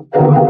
you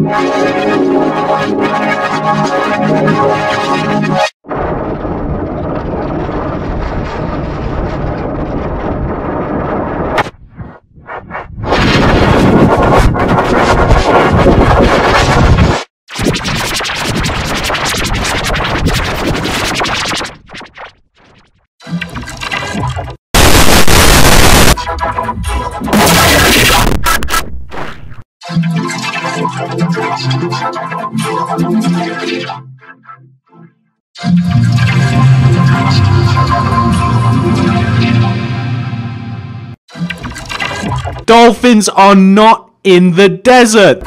Thank Dolphins are not in the desert!